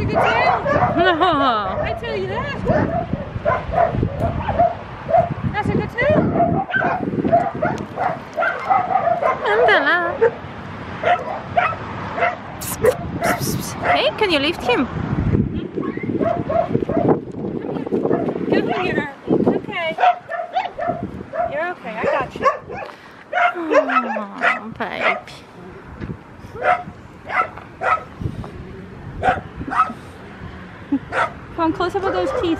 a good tail. No. I tell you that. That's a good tail. Andala. Hey, can you lift him? Come here. Okay. You're okay. I got you. Oh. Come close up with those teeth.